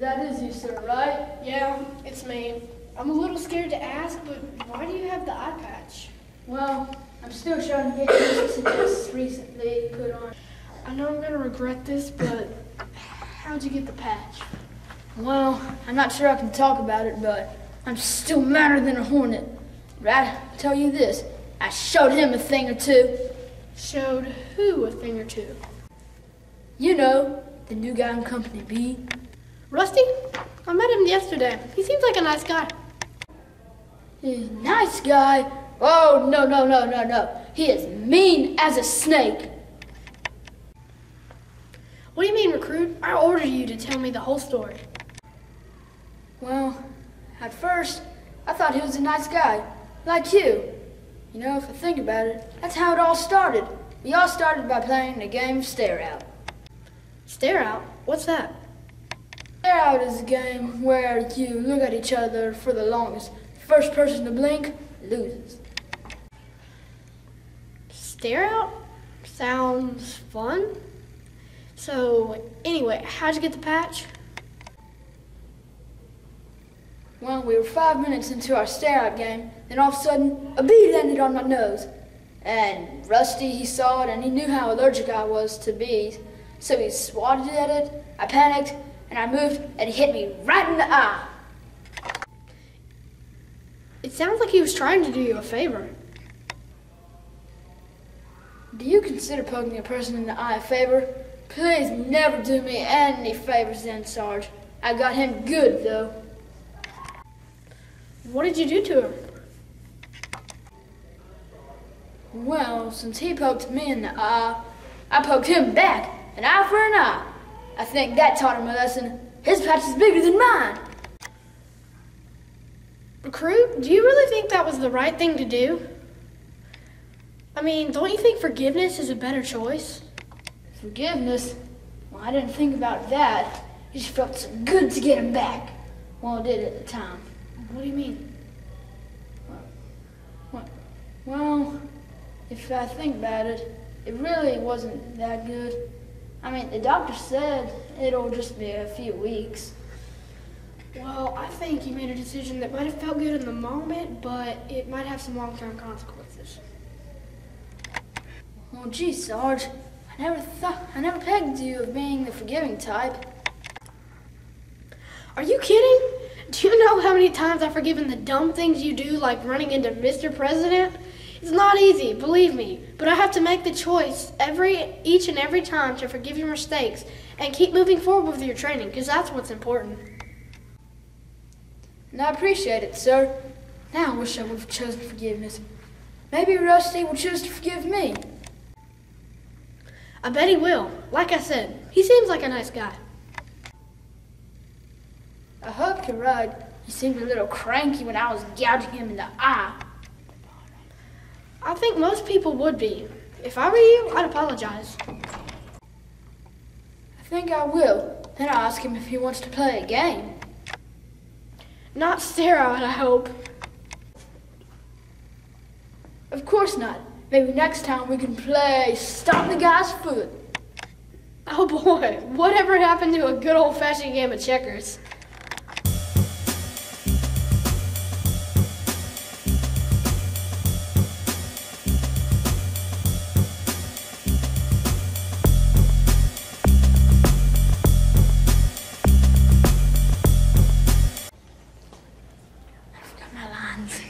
that is you, sir, right? Yeah, it's me. I'm a little scared to ask, but why do you have the eye patch? Well, I'm still trying to get used to this recently put on. I know I'm gonna regret this, but how'd you get the patch? Well, I'm not sure I can talk about it, but I'm still madder than a hornet. But I tell you this, I showed him a thing or two. Showed who a thing or two? You know, the new guy in Company B. Rusty? I met him yesterday. He seems like a nice guy. He's a nice guy. Oh, no, no, no, no, no. He is mean as a snake. What do you mean, recruit? I ordered you to tell me the whole story. Well, at first, I thought he was a nice guy, like you. You know, if I think about it, that's how it all started. We all started by playing the game Stare Out. Stare out? What's that? Stare Out is a game where you look at each other for the longest. First person to blink loses. Stare out? Sounds fun. So, anyway, how'd you get the patch? Well, we were five minutes into our stare out game, then all of a sudden, a bee landed on my nose. And Rusty, he saw it and he knew how allergic I was to bees. So he swatted at it, I panicked, and I moved, and he hit me right in the eye. It sounds like he was trying to do you a favor. Do you consider poking a person in the eye a favor? Please never do me any favors then, Sarge. I got him good, though. What did you do to him? Well, since he poked me in the eye, I poked him back, an eye for an eye. I think that taught him a lesson. His patch is bigger than mine. Recruit, do you really think that was the right thing to do? I mean, don't you think forgiveness is a better choice? Forgiveness? Well, I didn't think about that. It just felt so good to get him back. Well, it did at the time. What do you mean? Well, well, if I think about it, it really wasn't that good. I mean, the doctor said it'll just be a few weeks. Well, I think you made a decision that might have felt good in the moment, but it might have some long-term consequences. Well, gee, Sarge, I never thought, I never pegged you of being the forgiving type. Are you kidding? Do you know how many times I've forgiven the dumb things you do, like running into Mr. President? It's not easy, believe me, but I have to make the choice every each and every time to forgive your mistakes and keep moving forward with your training, because that's what's important. And I appreciate it, sir. Now I wish I would have chosen forgiveness. Maybe Rusty will choose to forgive me. I bet he will. Like I said, he seems like a nice guy. I hope you're right. He seemed a little cranky when I was gouging him in the eye. I think most people would be. If I were you, I'd apologize. I think I will. Then I'll ask him if he wants to play a game. Not stare out, I hope. Of course not. Maybe next time we can play Stop the Guy's Foot. Oh boy, whatever happened to a good old fashioned game of checkers? avance.